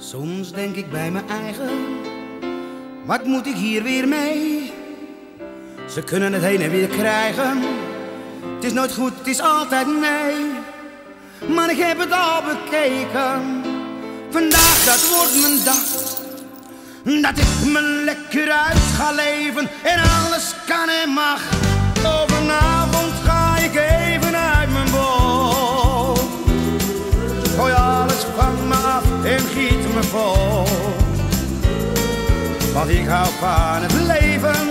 Soms denk ik bij mijn eigen, wat moet ik hier weer mee? Ze kunnen het heen en weer krijgen, het is nooit goed, het is altijd nee. Maar ik heb het al bekeken, vandaag dat wordt mijn dag. Dat ik me lekker uit ga leven en alles kan vol. Want ik hou van het leven,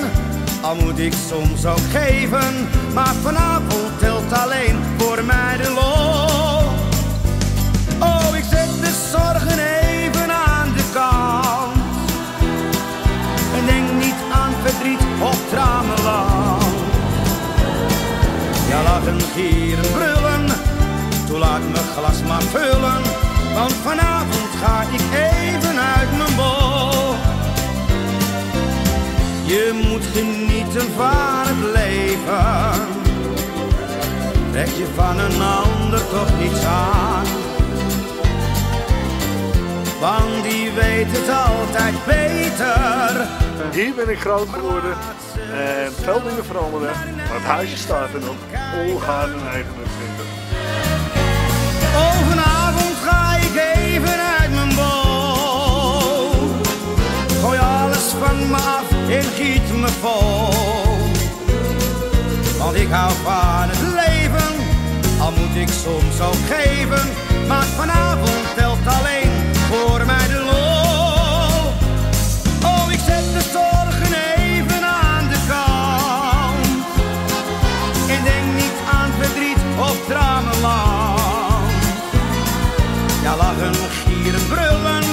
al moet ik soms ook geven. Maar vanavond telt alleen voor mij de lol. Oh, ik zet de zorgen even aan de kant. En denk niet aan verdriet of tramenland. Ja, lachen, gieren, brullen, toen laat me glas maar vullen. Want vanavond ga ik even Je moet genieten van het leven. Trek je van een ander toch niets aan. Want die weet het altijd beter. Hier ben ik groot geworden en veel dingen veranderen. Maar het huisje staat er nog. Olgaarden 29. Oh, en giet me vol. Want ik hou van het leven, al moet ik soms ook geven. Maar vanavond telt alleen voor mij de lol. Oh, ik zet de zorgen even aan de kant. En denk niet aan verdriet of dramenland. Ja, lachen, gieren, brullen.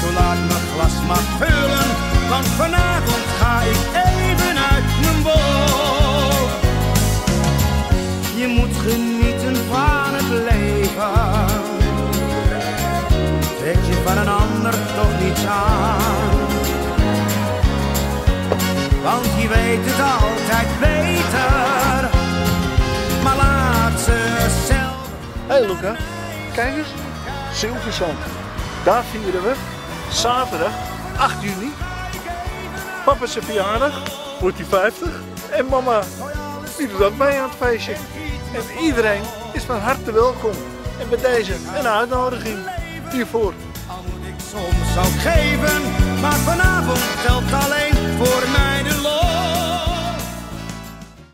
Toen laat me glas maar vullen. Want vanavond ga ik even uit mijn bol. Je moet genieten van het leven. Trek je van een ander toch niets aan. Want die weet het altijd beter. Maar laat ze zelf. Hey Luca, kijk eens. Zilverzand. Daar vieren we zaterdag 8 juni. Papa zijn verjaardag, wordt hij 50. En mama, die doet ook mee aan het feestje. En iedereen is van harte welkom. En bij deze een uitnodiging hiervoor. Al moet ik soms ook geven, maar